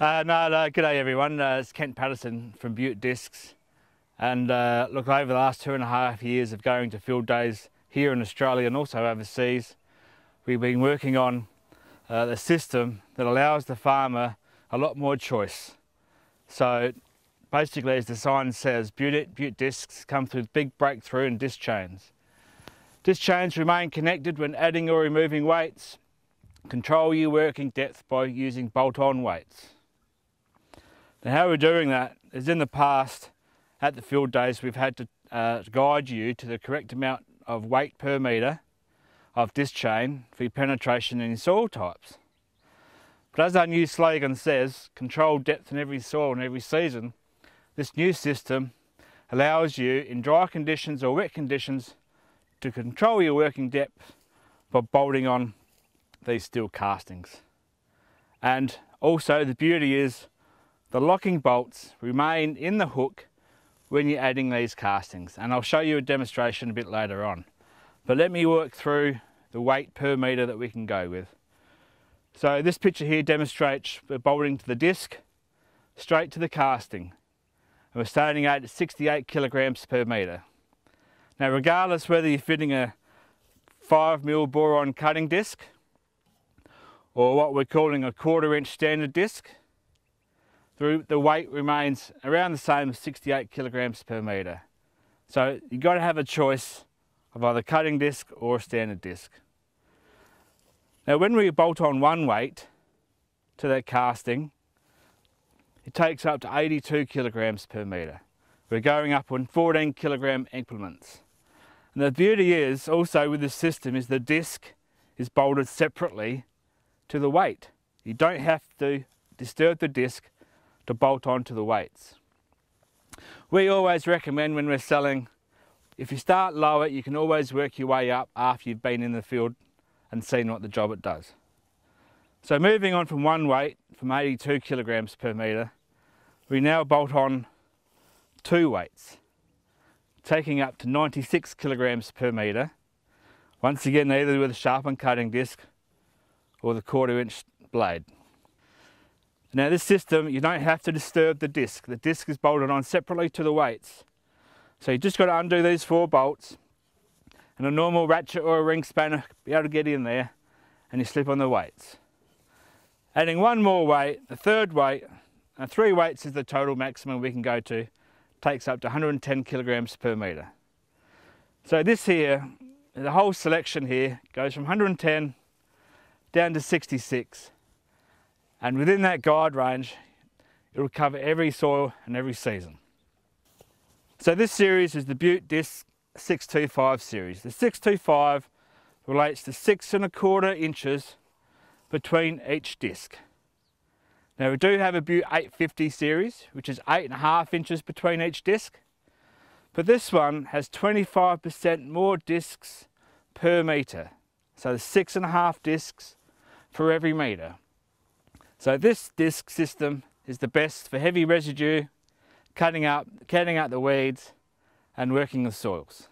Uh, no, no, good day everyone. Uh, it's Kent Patterson from Bute Discs. And uh, look, over the last two and a half years of going to field days here in Australia and also overseas, we've been working on uh, the system that allows the farmer a lot more choice. So basically, as the sign says, Bute, Beaut discs come through big breakthrough and disc chains. Disc chains remain connected when adding or removing weights. Control your working depth by using bolt-on weights. Now how we're doing that is in the past, at the field days, we've had to uh, guide you to the correct amount of weight per metre of disc chain for your penetration in soil types. But as our new slogan says, control depth in every soil in every season, this new system allows you in dry conditions or wet conditions to control your working depth by bolting on these steel castings. And also the beauty is the locking bolts remain in the hook when you're adding these castings and I'll show you a demonstration a bit later on. But let me work through the weight per metre that we can go with. So this picture here demonstrates we're bolting to the disc, straight to the casting. And we're starting out at 68 kilograms per metre. Now regardless whether you're fitting a 5 mil boron cutting disc or what we're calling a quarter inch standard disc, the weight remains around the same 68 kilograms per metre. So you've got to have a choice of either cutting disc or a standard disc. Now when we bolt on one weight to that casting, it takes up to 82 kilograms per metre. We're going up on 14 kilogram increments. And the beauty is also with this system is the disc is bolted separately to the weight. You don't have to disturb the disc to bolt onto the weights. We always recommend when we're selling, if you start lower, you can always work your way up after you've been in the field and seen what the job it does. So moving on from one weight, from 82 kilograms per metre, we now bolt on two weights taking up to 96 kilograms per metre. Once again, either with a sharpened cutting disc or the quarter inch blade. Now this system, you don't have to disturb the disc. The disc is bolted on separately to the weights. So you just got to undo these four bolts and a normal ratchet or a ring spanner be able to get in there and you slip on the weights. Adding one more weight, the third weight, and three weights is the total maximum we can go to takes up to 110 kilograms per metre. So this here, the whole selection here goes from 110 down to 66. And within that guide range, it will cover every soil and every season. So this series is the Bute Disc 625 series. The 625 relates to six and a quarter inches between each disc. Now we do have a Bute 850 series, which is eight and a half inches between each disc. But this one has 25% more discs per metre. So six and a half discs for every metre. So this disc system is the best for heavy residue, cutting up, cutting out the weeds and working the soils.